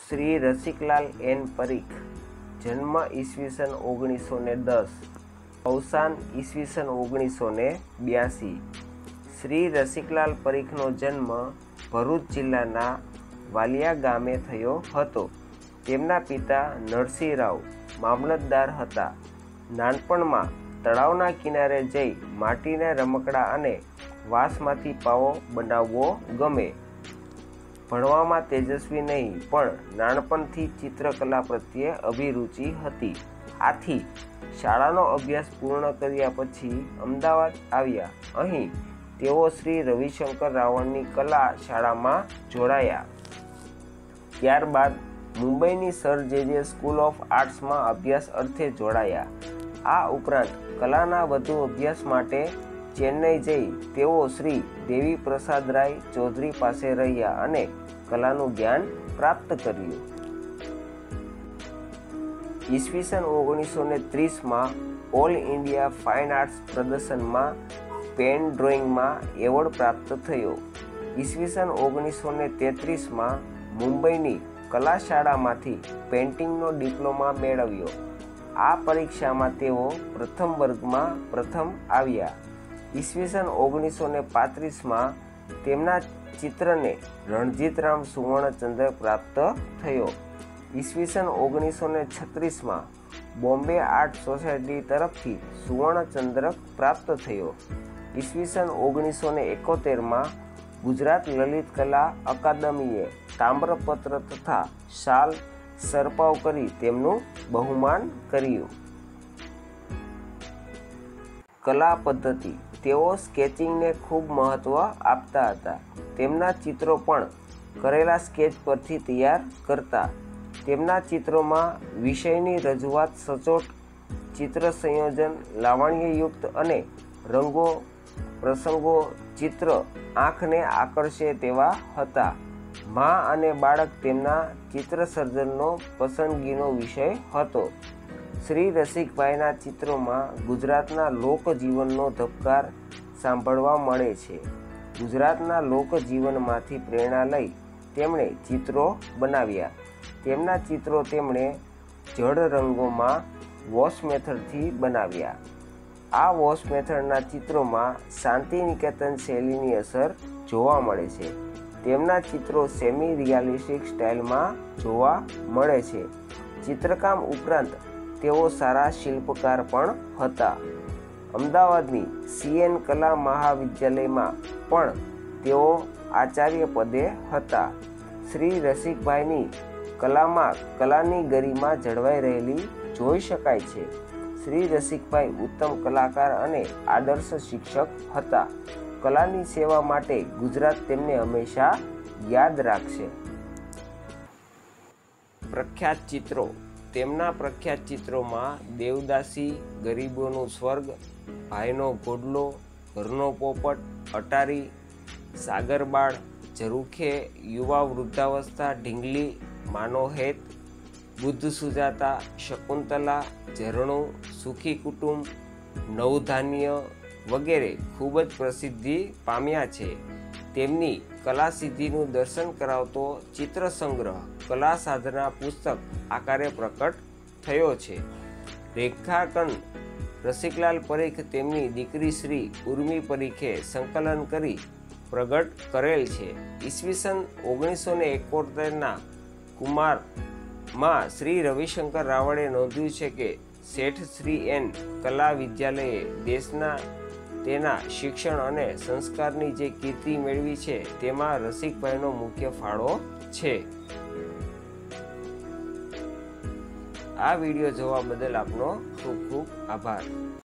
Shri Rasiklal N Parikh, જન્મ ઈસવીસન ઓગણીસો ને દસ, અવસાન ઈસવીસન ઓગણીસો ને બ્યાસી. શ્રી રસિકલાલ પરીખનો જન્મ ભરૂચ જિલ્લાના વાલિયા ગામે થયો હતો. તેમના પિતા નરસિંહરાવ મામલતદાર હતા. નાનપણમાં તળાવના કિનારે જઈ માટીના રમકડા અને વાંસમાંથી પાવો બનાવવો ગમે. ભણવામાં તેજસ્વી નહીં, પણ નાનપણથી ચિત્રકલા પ્રત્યે અભિરુચિ હતી. આથી શાળાનો અભ્યાસ પૂર્ણ કર્યા પછી અમદાવાદ આવ્યા. અહીં તેઓ શ્રી રવિશંકર રાવણની કલા શાળામાં જોડાયા. ત્યારબાદ મુંબઈની સર જે જે સ્કૂલ ઓફ આર્ટ્સમાં અભ્યાસ અર્થે જોડાયા. આ ઉપરાંત કલાના વધુ અભ્યાસ માટે ચેન્નઈ જઈ તેઓ શ્રી દેવી પ્રસાદ રાય ચૌધરી પાસે રહ્યા અને કલાનું જ્ઞાન પ્રાપ્ત કર્યું. ઈસવીસન ઓગણીસો ને ત્રીસમાં ઓલ ઇન્ડિયા ફાઇન આર્ટ્સ પ્રદર્શનમાં પેન ડ્રોઈંગમાં એવોર્ડ પ્રાપ્ત થયો. ઈસવીસન ઓગણીસો ને તેત્રીસમાં મુંબઈની કલા શાળામાંથી પેઇન્ટિંગનો ડિપ્લોમા મેળવ્યો. આ પરીક્ષામાં તેઓ પ્રથમ વર્ગમાં પ્રથમ આવ્યા. ઈસવીસન ઓગણીસો ને પાંત્રીસમાં તેમના ચિત્રને રણજીતરામ સુવર્ણચંદ્ર પ્રાપ્ત થયો. ઈસવીસન ઓગણીસો ને છત્રીસમાં બોમ્બે આર્ટ સોસાયટી તરફથી સુવર્ણચંદ્રક પ્રાપ્ત થયો. ઈસવીસન ઓગણીસો ને એકોતેરમાં ગુજરાત લલિત કલા અકાદમીએ તામ્રપત્ર તથા શાલ સરપાવ કરી તેમનું બહુમાન કર્યું. કલા પદ્ધતિ તેઓ સ્કેચિંગને ખૂબ મહત્ત્વ આપતા હતા. તેમના ચિત્રો પણ કરેલા સ્કેચ પરથી તૈયાર કરતા. તેમના ચિત્રોમાં વિષયની રજૂઆત, સચોટ ચિત્ર સંયોજન, લાવણ્યયુક્ત અને રંગો, પ્રસંગો, ચિત્ર આંખને આકર્ષે તેવા હતા. મા અને બાળક તેમના ચિત્ર સર્જનનો પસંદગીનો વિષય હતો. શ્રી રસિકભાઈના ચિત્રોમાં ગુજરાતના લોકજીવનનો ધબકાર સાંભળવા મળે છે. ગુજરાતના લોકજીવનમાંથી પ્રેરણા લઈ તેમણે ચિત્રો બનાવ્યા. તેમના ચિત્રો તેમણે જળ રંગોમાં વોશ મેથડથી બનાવ્યા. આ વોશ મેથડના ચિત્રોમાં શાંતિ નિકેતન શૈલીની અસર જોવા મળે છે. તેમના ચિત્રો સેમી રિયાલિસ્ટિક સ્ટાઇલમાં જોવા મળે છે. ચિત્રકામ ઉપરાંત તેઓ સારા શિલ્પકાર પણ હતા. અમદાવાદની સીએન કલા મહાવિદ્યાલયમાં પણ તેઓ આચાર્ય પદે હતા. શ્રી રસિકભાઈની કલામાં કલાની ગરિમા જળવાઈ રહેલી જોઈ શકાય છે. શ્રી રસિકભાઈ ઉત્તમ કલાકાર અને આદર્શ શિક્ષક હતા. કલાની સેવા માટે ગુજરાત તેમને હંમેશા યાદ રાખશે. પ્રખ્યાત ચિત્રો તેમના પ્રખ્યાત ચિત્રોમાં દેવદાસી, ગરીબોનું સ્વર્ગ, ભાઈનો ગોડલો, ઘરનો પોપટ, અટારી, સાગરબાળ ઝરૂખે યુવા વૃદ્ધાવસ્થા, ઢીંગલી, માનોહેત, બુદ્ધ સુજાતા, શકુંતલા, ઝરણું, સુખી કુટુંબ, નવધાન્ય વગેરે ખૂબ જ પ્રસિદ્ધિ પામ્યા છે. તેમની કલા સિદ્ધિનું દર્શન કરાવતો ચિત્ર સંગ્રહ કલા સાધના પુસ્તક આકારે પ્રકટ થયો છે. રેખાંકન રસિકલાલ પરીખ તેમની દીકરી શ્રી ઉર્મી પરીખે સંકલન કરી પ્રગટ કરેલ છે. ઈસવીસન ઓગણીસો ને એકોતેરના કુમારમાં શ્રી રવિશંકર રાવળે નોંધ્યું છે કે શેઠ શ્રી એન કલા વિદ્યાલયે દેશના તેના શિક્ષણ અને સંસ્કારની જે કીર્તિ મેળવી છે, તેમાં રસિકભાઈનો મુખ્ય ફાળો છે. આ વીડિયો જોવા બદલ આપનો ખૂબ ખૂબ આભાર.